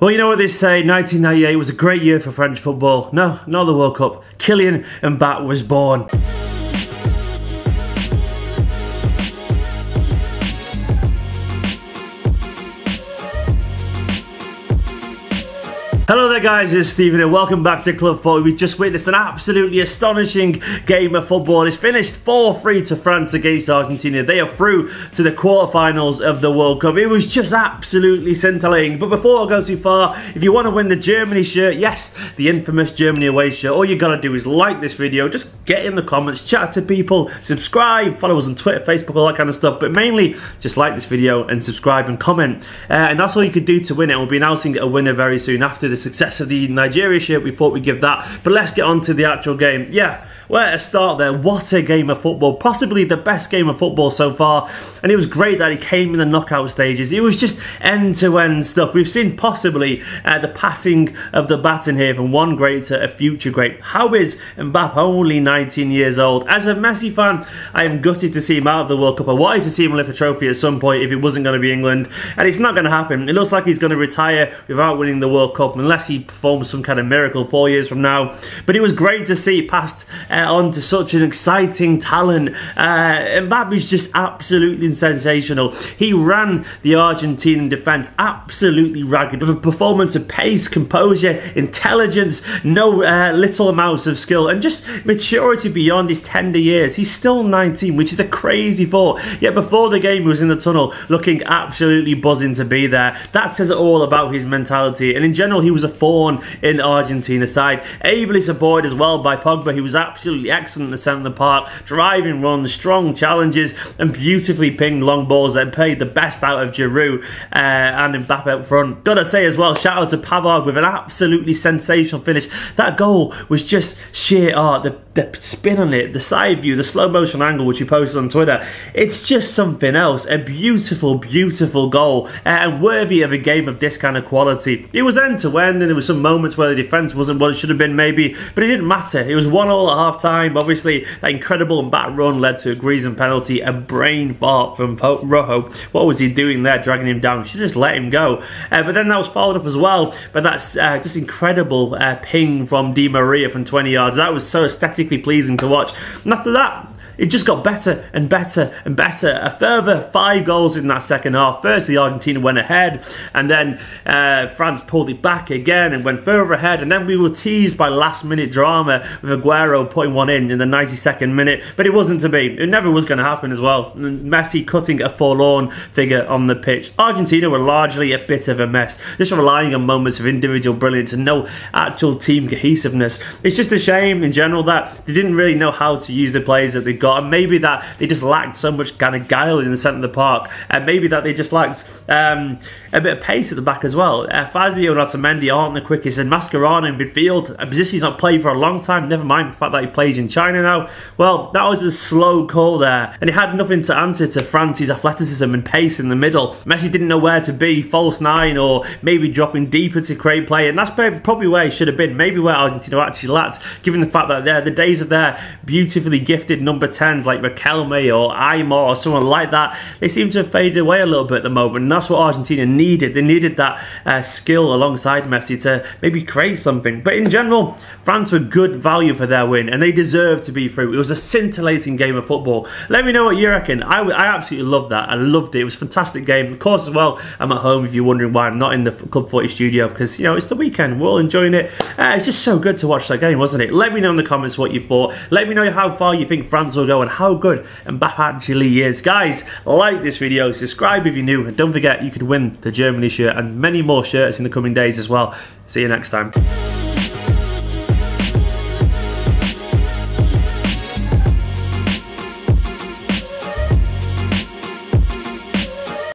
Well, you know what they say, 1998 was a great year for French football. No, not the World Cup. Kylian Mbappe was born. Hello there guys, it's Stephen and welcome back to Club Footy. We just witnessed an absolutely astonishing game of football. It's finished 4-3 to France against Argentina. They are through to the quarterfinals of the World Cup. It was just absolutely scintillating. But before I go too far, if you want to win the Germany shirt, yes, the infamous Germany away shirt, all you gotta do is like this video, just get in the comments, chat to people, subscribe, follow us on Twitter, Facebook, all that kind of stuff. But mainly, just like this video and subscribe and comment. Uh, and that's all you could do to win it. We'll be announcing a winner very soon after the success of the Nigeria shirt, we thought we'd give that. But let's get on to the actual game. Yeah, where to start there? What a game of football. Possibly the best game of football so far. And it was great that he came in the knockout stages. It was just end to end stuff. We've seen possibly uh, the passing of the baton here from one great to a future great. How is Mbappe only 19 years old? As a Messi fan, I am gutted to see him out of the World Cup. I wanted to see him lift a trophy at some point if it wasn't going to be England. And it's not going to happen. It looks like he's going to retire without winning the World Cup unless he performs some kind of miracle four years from now. But it was great to see passed uh, on to such an exciting talent. Uh, Mbappe's just absolutely sensational. He ran the Argentinian defence absolutely ragged with a performance of pace, composure, intelligence, no uh, little amounts of skill, and just maturity beyond his tender years. He's still 19, which is a crazy thought. Yet before the game, he was in the tunnel looking absolutely buzzing to be there. That says it all about his mentality. And in general, he was a thorn in Argentina side. Ably supported as well by Pogba, He was absolutely excellent in the centre of the park, driving runs, strong challenges, and beautifully pinged long balls that played the best out of Giroud uh, and Mbappe up front. Gotta say as well, shout out to Pavard with an absolutely sensational finish. That goal was just sheer art. The, the spin on it, the side view, the slow motion angle, which he posted on Twitter. It's just something else. A beautiful, beautiful goal uh, and worthy of a game of this kind of quality. It was end to end, and there was some moments where the defence wasn't what it should have been, maybe, but it didn't matter. It was one all at half time. Obviously, that incredible back run led to a Griezmann penalty, a brain fart from Rojo. What was he doing there, dragging him down? Should just let him go. Uh, but then that was followed up as well But that's uh, just incredible uh, ping from Di Maria from 20 yards. That was so aesthetically pleasing to watch. And after that, it just got better and better and better. A further five goals in that second half. Firstly, Argentina went ahead, and then uh, France pulled it back again and went further ahead. And then we were teased by last minute drama with Aguero putting one in in the 92nd minute, but it wasn't to be. It never was going to happen as well. Messi cutting a forlorn figure on the pitch. Argentina were largely a bit of a mess, just relying on moments of individual brilliance and no actual team cohesiveness. It's just a shame in general that they didn't really know how to use the players that they got, and maybe that they just lacked so much kind of guile in the centre of the park, and maybe that they just lacked um, a bit of pace at the back as well. Uh, Fazio and Otamendi aren't the quickest, and Mascherano in midfield, a position he's not played for a long time. Never mind the fact that he plays in China now. Well, that was a slow call there, and it had nothing to answer to France's athleticism and pace in the middle. Messi didn't know where to be, false nine, or maybe dropping deeper to create play, and that's probably where he should have been. Maybe where Argentina actually lacked, given the fact that they're the days of their beautifully gifted number 10s like Riquelme or Aimar or someone like that, they seem to have faded away a little bit at the moment, and that's what Argentina needed. They needed that uh, skill alongside Messi to maybe create something. But in general, France were good value for their win, and they deserved to be through. It was a scintillating game of football. Let me know what you reckon. I, I absolutely loved that. I loved it. It was a fantastic game. Of course, as well, I'm at home if you're wondering why I'm not in the Club Footy studio because, you know, it's the weekend. We're all enjoying it. Uh, it's just so good to watch that game, wasn't it? Let me know in the comments what you thought. Let me know how far you think France will go and how good Mbappe actually is. Guys, like this video, subscribe if you're new, and don't forget you could win the Germany shirt and many more shirts in the coming days as well. See you next time.